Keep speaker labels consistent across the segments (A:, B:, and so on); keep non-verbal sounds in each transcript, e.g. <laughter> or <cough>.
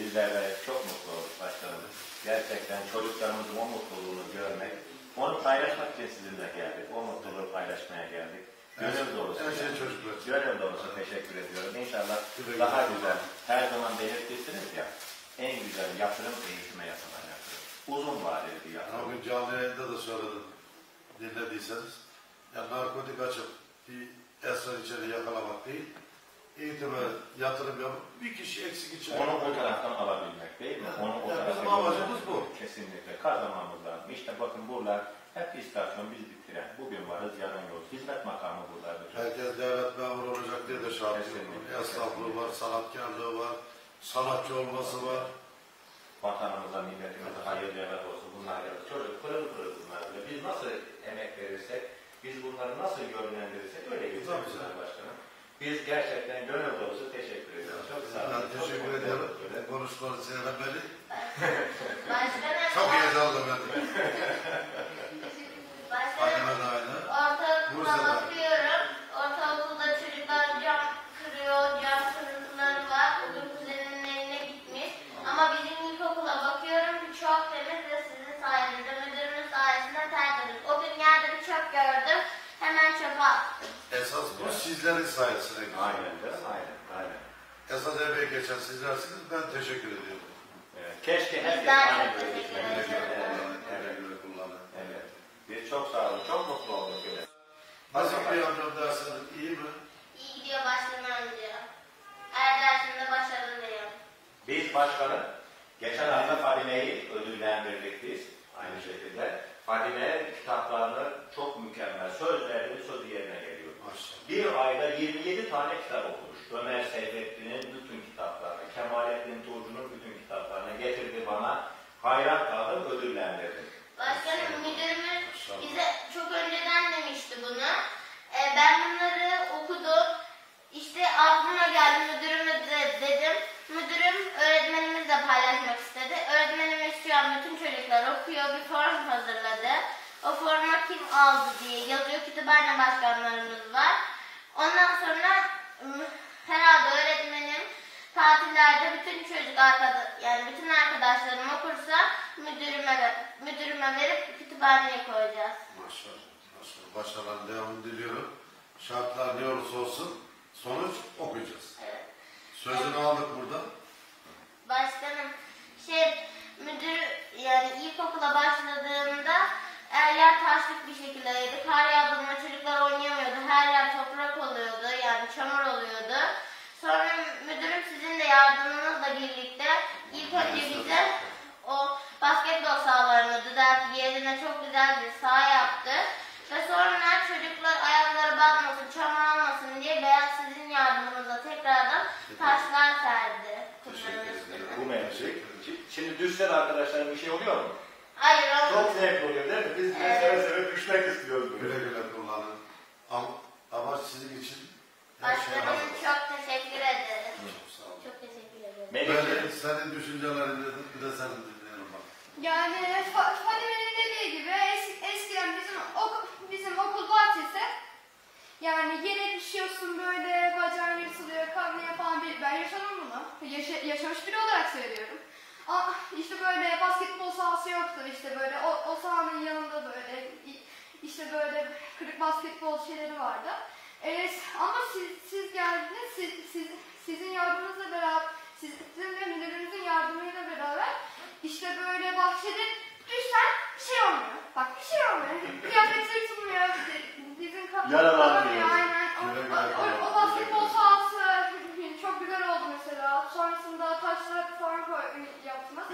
A: Bizler de çok mutlu olduk başkanım. Gerçekten çocuklarımızın o mutluluğunu görmek, onu paylaşmak için sizinle geldik. O mutluluğu paylaşmaya geldik. Gönül dolusu.
B: Her şey çocuklar.
A: Gönül dolusu teşekkür ediyorum. İnşallah
B: Güle
A: daha güzel, her zaman belirtirsiniz ya, en güzel yatırım eğitime yapılan yatırım. Uzun vadeli bir yatırım.
B: Bugün canlı yayında da söyledim. Dinlediyseniz. Yani narkotik açıp bir esrar içeri yakalamak değil. Eğitime yatırım yapıp bir kişi eksik için.
A: Onu o taraftan alabilmek değil mi? Onu o
B: Yani bizim amacımız bu.
A: Kesinlikle kazanmamız lazım. İşte bakın buralar hep istasyon biz bitiren. Bugün varız yarın yokuz. Hizmet makamı buralarda.
B: Herkes devlet memuru olacak diye de şart yok.
A: Kesinlikle.
B: Esnaflığı var, sanatkarlığı var, sanatçı olması var.
A: Vatanımıza, milletimize hayırlı evlat olsun. Bunlar yazı. Çocuk pırıl pırıl bunlar. bile. Biz nasıl emek verirsek, biz bunları nasıl yönlendirirsek öyle
B: Tabii.
A: güzel başkanım. Biz gerçekten gönül dolusu teşekkür ediyoruz. Çok sağ olun.
B: Ben teşekkür ediyorum. Konuşmanızı seyretmeli. <laughs>
C: Başkanım.
B: Çok heyecanlı ben.
C: Başkanım.
B: Anneme de aynı.
C: Ortaokula
B: Bursa'da.
C: bakıyorum. Ortaokulda çocuklar cam kırıyor, cam kırıntıları var. Bugün kuzenimin evine gitmiş. Ama bizim ilkokula bakıyorum ki çok temiz ve sizin sayenizde, müdürümüz sayesinde tertemiz. O gün yerde bir çöp gördüm.
B: Esas bu sizlerin sayesinde.
A: Aynen canım, aynen, aynen.
B: Esas emeği geçen sizlersiniz. Ben teşekkür ediyorum.
A: Evet. Keşke herkes aynı böyle.
B: Güle. Güle
A: Evet. Evet. Biz çok sağ olun. Çok mutlu olduk böyle.
B: Nasıl gidiyor amcam dersiniz? İyi mi?
C: İyi gidiyor başkanım amca. Her dersimde başarılıyım.
A: Biz başkanım, geçen hafta Fadime'yi ödüllendirdik biz. Aynı şekilde. Fadime kitaplarını çok mükemmel. Söz verdiği sözü yerine geliyor.
B: Maşallah.
A: Bir ayda 27 tane kitap okumuş. Ömer Seyfettin'in bütün kitaplarını, Kemalettin Tuğcu'nun bütün kitaplarını getirdi bana. Hayran kaldım, ödüllendirdim.
C: Başkanım müdürümüz bize çok önceden demişti bunu. Ee, ben bunları okudum. İşte aklıma geldi müdürüme de dedim. Müdürüm öğretmenimizle paylaşmak istedi. Öğretmenimiz şu an bütün çocuklar okuyor. Bir form hazırladı. O forma kim aldı diye yazıyor. Kütüphane başkanlarımız var. Ondan sonra ım, herhalde öğretmenim tatillerde bütün çocuk arkadaş yani bütün arkadaşlarım okursa müdürüme müdürüme verip kütüphaneye koyacağız.
B: Maşallah. Maşallah. Başarıların devamını diliyorum. Şartlar ne olursa olsun sonuç okuyacağız.
C: Evet.
B: Sözünü aldık burada.
C: Başkanım şey müdür yani ilkokula başladığımda her yer taşlık bir şekildeydi. Kar yağdığında çocuklar oynayamıyordu. Her yer toprak oluyordu. Yani çamur oluyordu. Sonra müdürüm sizin de yardımınızla birlikte ilk önce bize o basketbol sahalarını düzeltti. Yerine çok güzel bir saha yaptı. Ve sonra çocuklar ayakları batmasın, çamur olmasın diye beyaz sizin yardımınızla tekrardan taşlar serdi.
B: Teşekkür
C: kumların
B: ederim.
C: üstüne.
A: Bu mevzu. Şimdi düşsen arkadaşlarım bir şey oluyor mu?
C: Hayır olmadı.
A: Çok zevkli oluyor değil mi? Biz
C: Evet.
A: seve seve düşmek istiyoruz.
B: Güle güle kullanın. Am- Amaç sizin için her şey
C: Başkanım
B: hazır.
C: çok teşekkür ederim.
B: Çok sağ olun.
C: Çok teşekkür ederim.
B: Ben senin düşüncelerini bir de senin dinleyelim bak.
D: Yani Fa- Fadime'nin dediği gibi es- eskiden bizim ok- bizim okul bahçesi yani yere düşüyorsun böyle bacağın yırtılıyor, karnına falan bir ben yaşadım bunu. Yaşa- yaşamış biri olarak söylüyorum. Aa, işte böyle basketbol sahası yoktu işte böyle o, o sahanın yanında böyle işte böyle kırık basketbol şeyleri vardı. Ee, ama siz, siz geldiniz, siz, siz, sizin yardımınızla beraber, sizin ve müdürünüzün yardımıyla beraber işte böyle bahçede düşsen bir şey olmuyor. Bak bir şey olmuyor. Kıyafet yırtılmıyor. Bizim ka-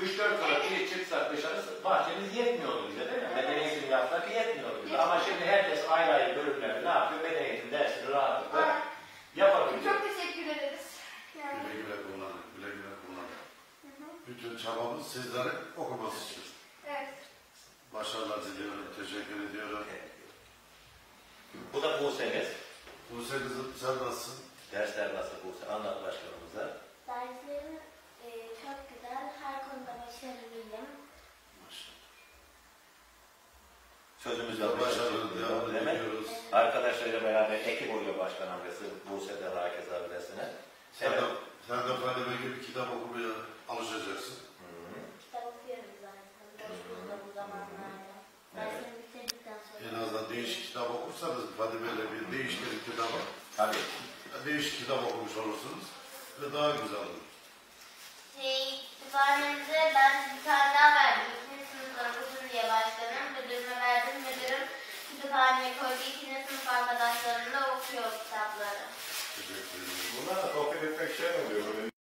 A: 3-4 saat, 2 saat dışarı bahçemiz yetmiyordu bize değil mi? Evet. Beden eğitim yapsak yetmiyordu bize. Ama şimdi herkes ayrı ayrı bölümlerde ne yapıyor? Beden eğitim dersini rahatlıkla yapabiliyor.
D: Çok teşekkür ederiz. Yani.
B: Güle güle kullanın, güle güle kullanın. Bütün çabamız sizlere okuması için.
D: Evet.
B: Başarılar diliyorum, teşekkür ediyorum.
A: Bu da Buse'miz.
B: Buse kızım sen nasılsın?
A: Dersler nasıl Buse? Anlat
B: başkanım.
A: Sözümüzle
B: Başarılı devam
A: Demek
B: ediyoruz.
A: arkadaşlarıyla beraber ekip oluyor başkan amcası Buse'de herkes ailesine.
B: Sen de,
A: Evet.
B: sen de Fadime gibi kitap okumaya alış çalışacaksın.
C: Kitap okuyorum zaten. Boşlukta bu zamanlarda.
B: En azından değişik kitap okursanız Fadime ile bir değiştirin kitabı.
A: Tabii.
B: Değişik kitap okumuş olursunuz ve daha güzel olur.
C: Şey, kütüphanemize ben bir tane daha verdim. İkinci sınıflar okusun diye başkanım. Müdürüme verdim. Müdürüm kütüphaneye koydu. İkinci sınıf arkadaşlarım da okuyor kitapları.
E: Bunlar sohbet etmek şey oluyor.